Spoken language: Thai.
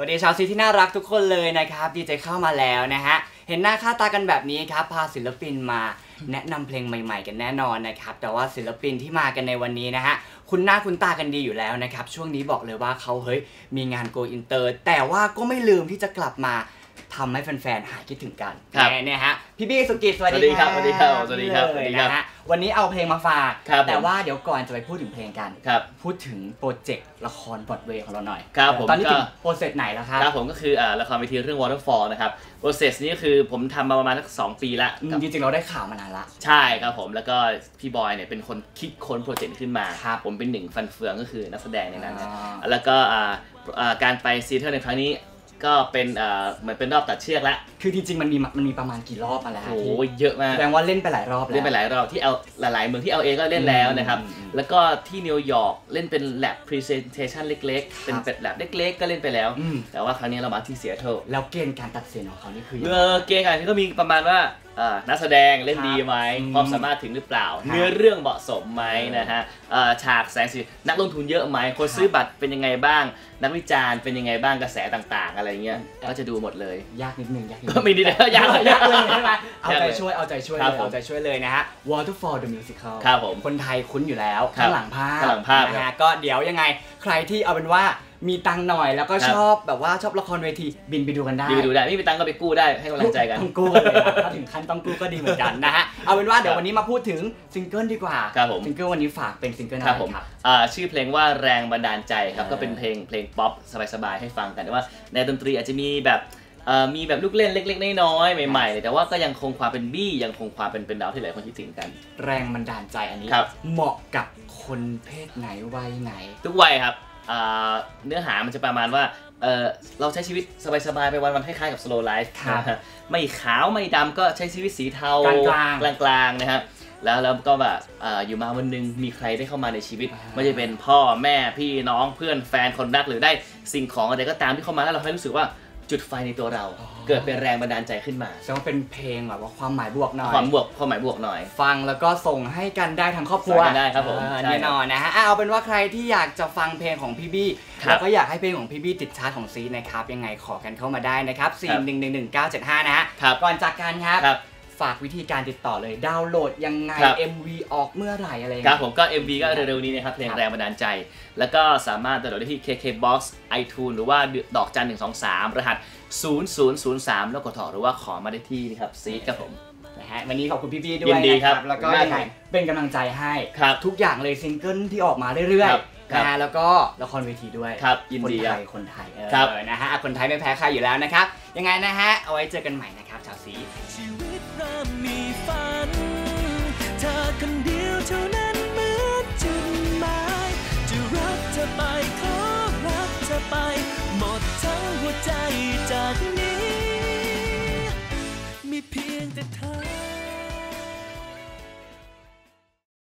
สวัสดีชาว Seed ที่น่ารักทุกคนเลยนะครับดีใจเข้ามาแล้วนะฮะเห็นหน้าค่าตากันแบบนี้ครับพาศิลปินมาแนะนำเพลงใหม่ๆ กันแน่นอนนะครับแต่ว่าศิลปินที่มากันในวันนี้นะฮะคุณหน้าคุณตากันดีอยู่แล้วนะครับช่วงนี้บอกเลยว่าเขาเฮ้ยมีงานโกอินเตอร์แต่ว่าก็ไม่ลืมที่จะกลับมา ทำให้แฟนๆ หายคิดถึงกันครับเนี่ยฮะ พี่บี้สุกฤษฎิ์ สวัสสวัสดีดีครับ สวัสดีครับ สวัสดีครับเลยสวัสดีครับนะฮะวันนี้เอาเพลงมาฝากครับแต่ผมว่าเดี๋ยวก่อนจะไปพูดถึงเพลงกันครับพูดถึงโปรเจกต์ละครบรอดเวย์ของเราหน่อย ครับผม ตอนนี้ก็ถึงโปรเจกต์ไหนแล้วครับ ครับผมก็คืออ่าละครเวทีเรื่อง Waterfall นะครับ process นี้ก็คือผมทำมาประมาณสักสองปีละอืมกับจริงๆ เราได้ข่าวมานานละ ใช่ครับผม แล้วก็พี่บอยเนี่ยเป็นคนคิดค้นโปรเจกต์นี้ขึ้นมาครับผมเป็นหนึ่งฟันเฟืองก็คือนักแสดงในนั้นนะอ่าแล้วก็อ่าอ่าการไปซีแอตเทิลในครั้งนี้ ก็เป็นอ่าเหมือนเป็นรอบตัดเชือกละคือจริงๆมันมีมันมีประมาณกี่รอบมาแล้วโอ้ฮะโหที่เยอะมากแสดงว่าเล่นไปหลายรอบแล้วเล่นไปหลายรอบที่เอาหลายๆเมืองที่ LA ก็เล่นแล้วนะครับอืมอืมแล้วก็ที่นิวยอร์กเล่นเป็น lab presentation เล็กๆ เป็นเป็น lab เล็กๆ ก็เล่นไปแล้วอืมแต่ว่าครั้งนี้เรามาที่เซียเทิลแล้วเกณฑ์การตัดสินของเขานี่คือยังเอไงอเกมการก็มีประมาณว่าเอ่อ นักแสดงเล่นครับดีไหมอืมความสามารถถึงหรือเปล่าครับเนื้อเรื่องเหมาะสมไหมเออนะฮะเอ่อฉากแสงสีนักลงทุนเยอะไหมคนครับซื้อบัตรเป็นยังไงบ้าง นักวิจารณ์เป็นยังไงบ้างกระแสต่างๆ อะไรเงี้ยเออก็จะดูหมดเลย ยากนิดนึงยากนิดก็นึงมีนิดเดียวยากเลยยากเลยใช่ไหมเอายากใจเลยช่วยเอาใจช่วยคเลรับยผมเอาใจช่วยเลยนะฮะ Waterfall the Musical ครับผมคนไทยคุ้นอยู่แล้วครับข้างหลังภาพข้างหลังภาพนะฮะก็เดี๋ยวยังไงใครที่เอาเป็นว่า มีตังค์หน่อยแล้วก็ครับชอบแบบว่าชอบละครเวทีบินไปดูกันได้ดูดูได้ไม่มีตังค์ก็ไปกู้ได้ให้กำลังใจกันต้องกู้กันเลยนะถ้าถึงขั้นต้องกู้ก็ดีเหมือนกันนะฮะเอาเป็นว่าเดี๋ยวครับวันนี้มาพูดถึงซิงเกิลดีกว่าครับผมซิงเกิลวันนี้ฝากเป็นซิงเกิลอะครัไรบผมครับอ่าชื่อเพลงว่าแรงบันดาลใจครับอ่าก็เป็นเพลงเพลงป๊อปสบายๆให้ฟังกันแต่ว่าในดนตรีอาจจะมีแบบเอ่อมีแบบลูกเล่นเล็ก ๆ น้อยๆใหม่ๆแต่ว่าก็ยังคงความเป็นบี้ยังคงความเป็นเป็นดาวที่หลายคนคิดถึงกัน แรงบันดาลใจอันนี้ครับเหมาะกับคนเพศไหนวัยไหน ทุกวัยครับอ่า เนื้อหามันจะประมาณว่าเอ่อเราใช้ชีวิตสบายๆ ไปวันๆคล้ายๆกับ slow life ครับนะฮะไม่ขาวไม่ดำก็ใช้ชีวิตสีเทากลางๆกลางๆนะครับแล้วแล้วก็แบบเอ่ออยู่มาวันหนึงมีใครได้เข้ามาในชีวิตอ่าไม่ว่าจะเป็นพ่อแม่พี่น้องเพื่อนแฟนคนรักหรือได้สิ่งของอะไรก็ตามที่เข้ามาแล้วเราให้รู้สึกว่า จุดไฟในตัวเรา เกิดเป็นแรงบันดาลใจขึ้นมาแสดงว่าเป็นเพลงแบบว่าความหมายบวกหน่อยความบวกความหมายบวกหน่อย ฟังแล้วก็ส่งให้กันได้ทั้งครอบครัวส่งกันได้ครับผมเออใช่แน่นอนนะฮะอะเอาเป็นว่าใครที่อยากจะฟังเพลงของพี่บี้ครับแล้วก็อยากให้เพลงของพี่บี้ติดชาร์ตของซีนะครับยังไงขอกันเข้ามาได้นะครับ4 1 1 1 9 7 5นะฮะครับก่อนจากกันครับครับ ฝากวิธีการติดต่อเลยดาวน์โหลดยังไง ครับ MV ออกเมื่อไหร่อะไรยังคไงรับผมก็ MV ก็เร็วๆนี้นะครับเพลงครับแรงบันดาลใจ แล้วก็สามารถดาวน์โหลดได้ที่ KKBox iTunes หรือว่าดอกจัน1 2 3รหัส 0003 แล้วกดต่อหรือว่าขอมาได้ที่นี่ครับซีครับผม นะฮะวันนี้ขอบคุณพี่บี้ด้วยิยนดีนะครับแล้วก็ขอบคุณมากยังไงเป็นกำลังใจให้ครับ ทุกอย่างเลยซิงเกิลที่ออกมาเรื่อยครับๆนะฮะแล้วก็ละครเวทีด้วยครับยินคนดีไทครับยคนไทยเออครับ นะฮะอะคนไทยไม่แพ้ใครอยู่แล้วนะครับยังไงนะฮะเอาไว้เจอกันใหม่นะครับชาวซี ชีวิต เริ่มีฝัน เธอคนเดียวเท่านั้นเหมือนจุดหมายจะรักเธอไปขอรักเธอไป หมดทั้งหัวใจจะ